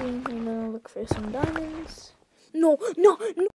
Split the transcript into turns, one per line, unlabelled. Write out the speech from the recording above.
I'm gonna look for some diamonds. No, no, no.